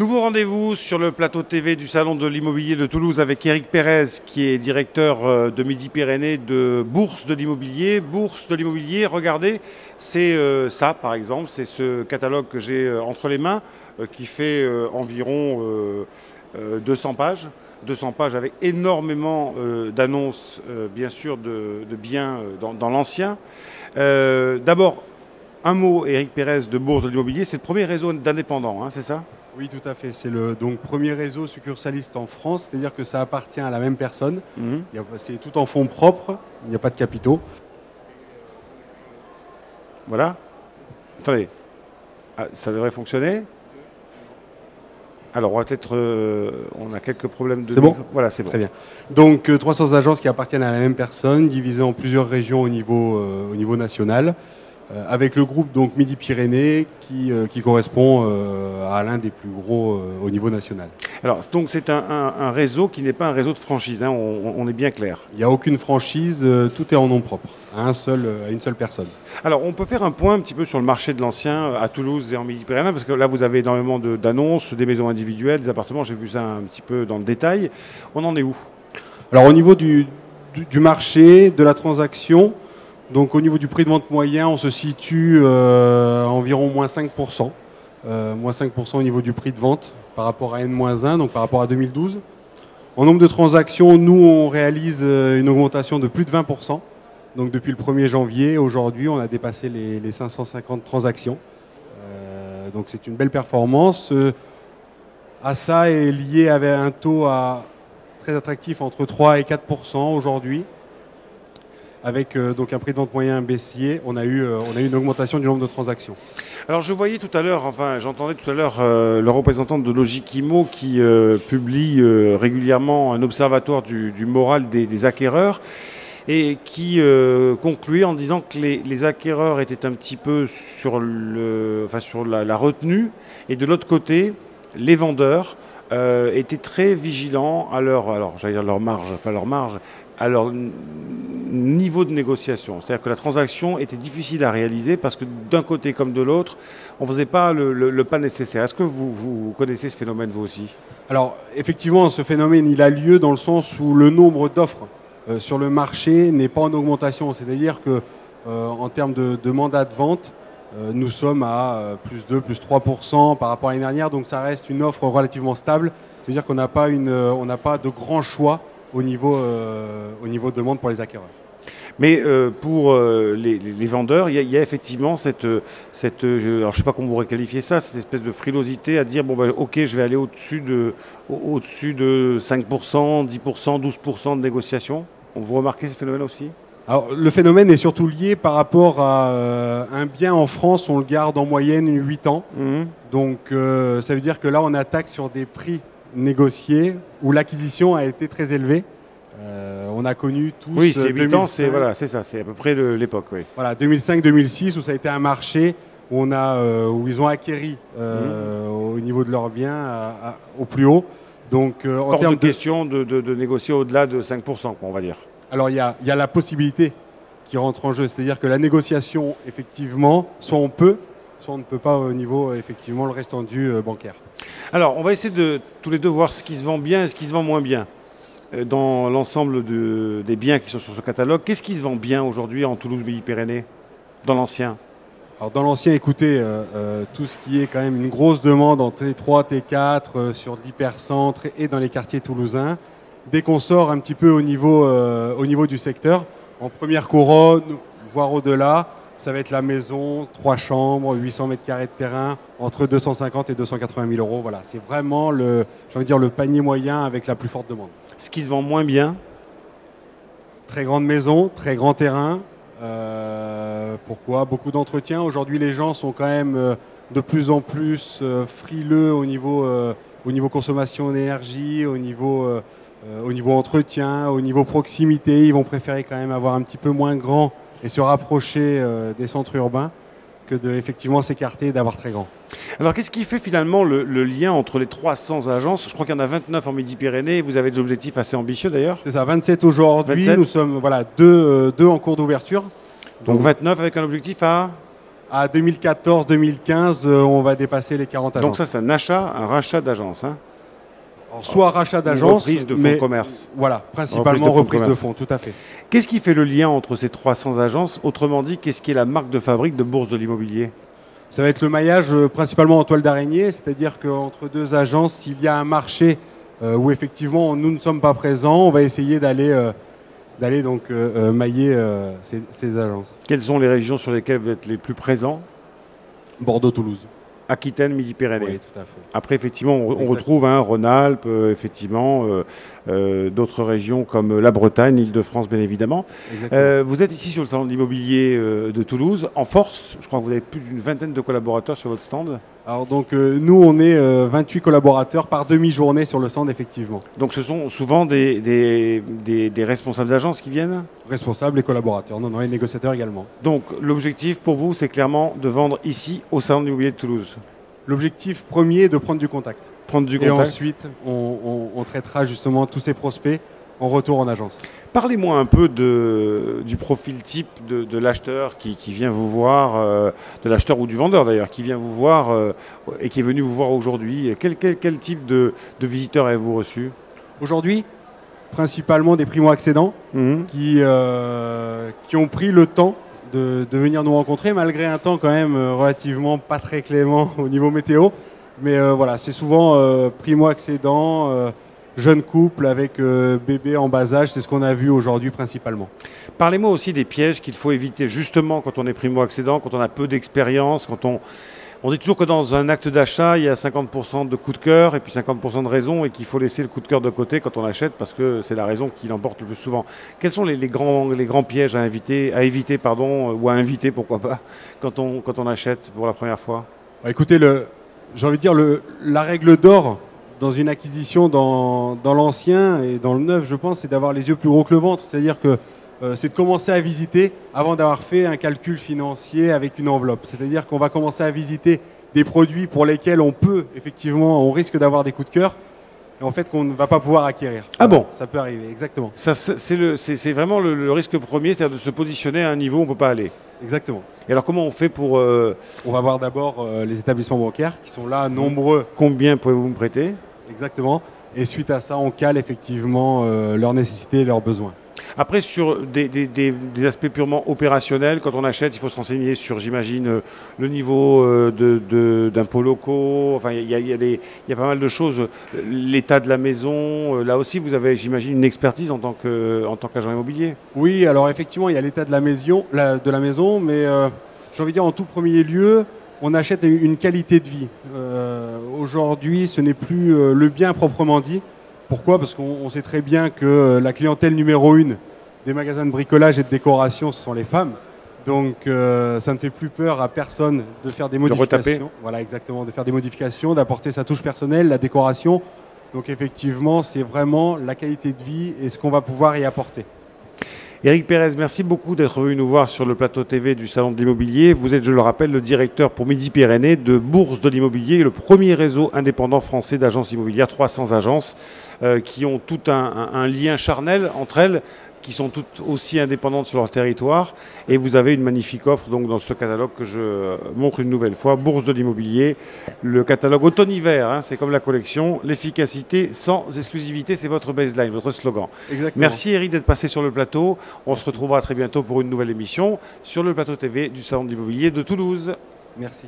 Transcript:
Nouveau rendez-vous sur le plateau TV du Salon de l'immobilier de Toulouse avec Eric Pérez, qui est directeur euh, de Midi-Pyrénées de Bourse de l'immobilier. Bourse de l'immobilier, regardez, c'est euh, ça par exemple, c'est ce catalogue que j'ai euh, entre les mains, qui fait environ 200 pages. 200 pages avec énormément d'annonces, bien sûr, de, biens dans, l'ancien. D'abord, un mot, Eric Pérez de Bourse de l'immobilier, c'est le premier réseau d'indépendants, hein, c'est ça? Oui, tout à fait. C'est le donc, premier réseau succursaliste en France, c'est-à-dire que ça appartient à la même personne. Mhm. C'est tout en fonds propres, il n'y a pas de capitaux. Voilà. Attendez, ah, ça devrait fonctionner alors, on va peut-être. Euh, on a quelques problèmes de. C'est bon Voilà, c'est bon. Très bien. Donc, 300 euh, agences qui appartiennent à la même personne, divisées en plusieurs régions au niveau, euh, au niveau national. Euh, avec le groupe donc Midi-Pyrénées qui, euh, qui, correspond euh, à l'un des plus gros au niveau national. Alors, donc c'est un, réseau qui n'est pas un réseau de franchise, hein, on, est bien clair. Il n'y a aucune franchise, tout est en nom propre, à, un seul, à une seule personne. Alors, on peut faire un point un petit peu sur le marché de l'ancien à Toulouse et en Midi-Pyrénées, parce que là, vous avez énormément d'annonces, des maisons individuelles, des appartements, j'ai vu ça un petit peu dans le détail. On en est où? Alors, au niveau du, du marché, de la transaction, donc au niveau du prix de vente moyen, on se situe euh, à environ moins 5%. Euh, moins 5% au niveau du prix de vente par rapport à N-1, donc par rapport à 2012. En nombre de transactions, nous, on réalise euh, une augmentation de plus de 20%. Donc depuis le 1er janvier, aujourd'hui, on a dépassé les, 550 transactions. donc c'est une belle performance. à ça est lié avec un taux très attractif entre 3 et 4% aujourd'hui avec euh, donc un prix de vente moyen baissier, on a, eu, euh, on a eu une augmentation du nombre de transactions. Alors je voyais tout à l'heure, enfin j'entendais tout à l'heure euh, le représentant de Logikimo qui publie régulièrement un observatoire du, moral des, acquéreurs et qui concluait en disant que les, acquéreurs étaient un petit peu sur, le, enfin, sur la, la retenue et de l'autre côté, les vendeurs étaient très vigilants à leur, alors j'allais dire leur marge, pas leur marge, leur niveau de négociation. C'est-à-dire que la transaction était difficile à réaliser parce que d'un côté comme de l'autre, on ne faisait pas le, pas nécessaire. Est-ce que vous, connaissez ce phénomène vous aussi? Alors effectivement, ce phénomène, il a lieu dans le sens où le nombre d'offres euh, sur le marché n'est pas en augmentation. C'est-à-dire que euh, en termes de, mandat de vente, euh, nous sommes à plus 2, plus 3% par rapport à l'année dernière. Donc ça reste une offre relativement stable. C'est-à-dire qu'on n'a pas, pas de grand choix au niveau, euh, au niveau demande pour les acquéreurs. Mais euh, pour euh, les, vendeurs, il y, a effectivement cette, cette je, alors je sais pas comment vous pourrait qualifier ça, cette espèce de frilosité à dire bon ben, ok, je vais aller au-dessus de, au-dessus de 5%, 10%, 12% de négociation. Vous remarquez ce phénomène aussi? Alors, le phénomène est surtout lié par rapport à un bien en France, on le garde en moyenne 8 ans. Mmh. Donc ça veut dire que là, on attaque sur des prix négocié où l'acquisition a été très élevée. Euh, on a connu tous. Oui, c'est 8 ans, c'est voilà, c'est ça, c'est à peu près l'époque. Oui. Voilà, 2005-2006 où ça a été un marché où on a euh, où ils ont acquéri euh, mmh. au niveau de leurs biens au plus haut. Donc en termes de question de, de, négocier au-delà de 5%, on va dire. Alors il y a, y a la possibilité qui rentre en jeu, c'est-à-dire que la négociation, effectivement, soit on peut, soit on ne peut pas au niveau effectivement le restant du bancaire. Alors, on va essayer de tous les deux voir ce qui se vend bien et ce qui se vend moins bien euh, dans l'ensemble des biens qui sont sur ce catalogue. Qu'est-ce qui se vend bien aujourd'hui en Toulouse-Midi-Pyrénées, dans l'ancien? Alors dans l'ancien, écoutez, euh, euh, tout ce qui est quand même une grosse demande en T3, T4, sur l'hypercentre et dans les quartiers toulousains, dès qu'on sort un petit peu au niveau du secteur, en première couronne, voire au-delà, ça va être la maison, trois chambres, 800 mètres carrés de terrain, entre 250 et 280 000 euros. Voilà, c'est vraiment le, dire, le panier moyen avec la plus forte demande. Ce qui se vend moins bien Très grande maison, très grand terrain. Euh, pourquoi? Beaucoup d'entretien. Aujourd'hui, les gens sont quand même euh, de plus en plus euh, frileux au niveau, au niveau consommation d'énergie, au niveau, au niveau entretien, au niveau proximité. Ils vont préférer quand même avoir un petit peu moins grand et se rapprocher euh, des centres urbains que de effectivement s'écarter et d'avoir très grand. Alors qu'est-ce qui fait finalement le, lien entre les 300 agences? Je crois qu'il y en a 29 en Midi-Pyrénées, vous avez des objectifs assez ambitieux d'ailleurs C'est ça, 27 aujourd'hui, nous sommes voilà, deux, euh, deux en cours d'ouverture. Donc, 29 avec un objectif à? À 2014-2015, euh, on va dépasser les 40 agences. Donc ça, c'est un achat, un rachat d'agence. Hein soit rachat d'agence, reprise de fonds mais de commerce. Voilà, principalement Reprise de fonds de reprise de fonds, tout à fait. Qu'est-ce qui fait le lien entre ces 300 agences? Autrement dit, qu'est-ce qui est la marque de fabrique de Bourse de l'immobilier? Ça va être le maillage euh, principalement en toile d'araignée, c'est-à-dire qu'entre deux agences, s'il y a un marché euh, où effectivement nous ne sommes pas présents, on va essayer d'aller euh, d'aller donc mailler euh, ces, ces agences. Quelles sont les régions sur lesquelles vous êtes les plus présents? Bordeaux-Toulouse. Aquitaine, Midi-Pyrénées. Oui, tout à fait. Après, effectivement, on, retrouve hein, Rhône-Alpes, euh, effectivement, euh, euh, d'autres régions comme la Bretagne, l'Île-de-France, bien évidemment. Vous êtes ici sur le salon de l'immobilier de Toulouse, en force. Je crois que vous avez plus d'une vingtaine de collaborateurs sur votre stand. Alors donc nous on est euh, 28 collaborateurs par demi-journée sur le stand effectivement. Donc, ce sont souvent des, des, des- des responsables d'agence qui viennent? Responsables et collaborateurs, non non et négociateurs également. Donc, l'objectif pour vous, c'est clairement de vendre ici au salon de l'immobilier de Toulouse. L'objectif premier est de prendre du contact. Prendre du Et contact. ensuite on, on- on traitera justement tous ces prospects en retour en agence. Parlez-moi un peu de, du profil type de, de l'acheteur qui, qui vient vous voir, euh, de l'acheteur ou du vendeur d'ailleurs, qui vient vous voir euh, et qui est venu vous voir aujourd'hui. Quel, quel- quel type de, de visiteur avez-vous reçu Aujourd'hui, principalement des primo-accédants Mhm. qui, euh, qui ont pris le temps de, venir nous rencontrer, malgré un temps quand même euh, relativement pas très clément au niveau météo. Mais euh, voilà, c'est souvent euh, primo-accédants, euh, jeunes couples avec bébé en bas âge, c'est ce qu'on a vu aujourd'hui principalement. Parlez-moi aussi des pièges qu'il faut éviter justement quand on est primo-accédant, quand on a peu d'expérience, quand on... On dit toujours que dans un acte d'achat, il y a 50% de coup de cœur et puis 50% de raison et qu'il faut laisser le coup de cœur de côté quand on achète parce que c'est la raison qui l'emporte le plus souvent. Quels sont les, grands, les grands pièges à, éviter pardon, ou à inviter, pourquoi pas, quand on, quand on achète pour la première fois? Bah, écoutez, j'ai envie de dire, le, la règle d'or dans une acquisition dans, dans l'ancien et dans le neuf, je pense, c'est d'avoir les yeux plus gros que le ventre. C'est-à-dire que euh, c'est de commencer à visiter avant d'avoir fait un calcul financier avec une enveloppe. C'est-à-dire qu'on va commencer à visiter des produits pour lesquels on peut, effectivement, on risque d'avoir des coups de cœur, et en fait qu'on ne va pas pouvoir acquérir. Ah bon? Ça peut arriver, exactement. Ça, c'est vraiment le, le risque premier, c'est-à-dire de se positionner à un niveau où on ne peut pas aller. Exactement. Et alors comment on fait pour... euh, On va voir d'abord euh, les établissements bancaires qui sont là, nombreux combien pouvez-vous me prêter? Exactement. Et suite à ça, on cale effectivement euh, leurs nécessités et leurs besoins. Après, sur des, des- aspects purement opérationnels, quand on achète, il faut se renseigner sur, j'imagine, euh, le niveau euh, d'impôts locaux. Enfin, il y, y a pas mal de choses. L'état de la maison. euh, Là aussi, vous avez, j'imagine, une expertise en tant qu'agent immobilier. Oui, alors effectivement, il y a l'état de la maison, de la maison mais j'ai envie de dire en tout premier lieu, on achète une qualité de vie. Aujourd'hui, ce n'est plus le bien proprement dit. Pourquoi Parce qu'on on sait très bien que euh, la clientèle numéro une des magasins de bricolage et de décoration, ce sont les femmes. Donc euh, ça ne fait plus peur à personne de faire des modifications. Voilà, exactement, de faire des modifications, d'apporter sa touche personnelle, la décoration. Donc effectivement, c'est vraiment la qualité de vie et ce qu'on va pouvoir y apporter. Éric Pérez, merci beaucoup d'être venu nous voir sur le plateau TV du Salon de l'Immobilier. Vous êtes, je le rappelle, le directeur pour Midi-Pyrénées de Bourse de l'Immobilier, le premier réseau indépendant français d'agences immobilières, 300 agences euh, qui ont tout un, lien charnel entre elles, qui sont toutes aussi indépendantes sur leur territoire. Et vous avez une magnifique offre donc dans ce catalogue que je euh, montre une nouvelle fois, Bourse de l'Immobilier, le catalogue automne-hiver, hein, c'est comme la collection, l'efficacité sans exclusivité, c'est votre baseline, votre slogan. Exactement. Merci Eric d'être passé sur le plateau. On se retrouvera très bientôt pour une nouvelle émission sur le plateau TV du Salon de l'immobilier de Toulouse. Merci.